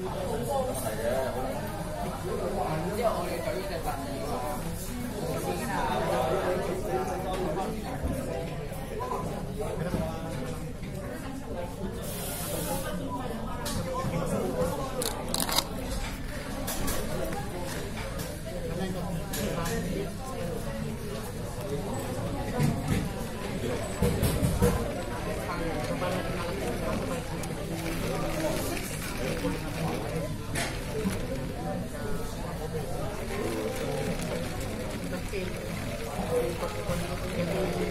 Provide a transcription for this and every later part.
好包来 Porque cuando tenemos...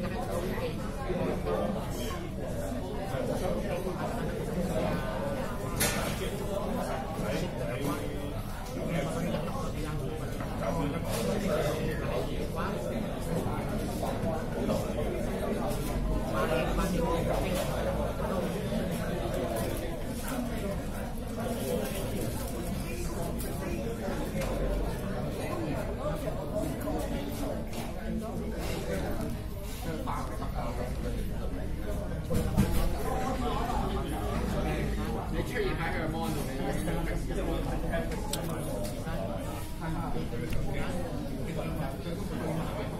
Gracias. Thank.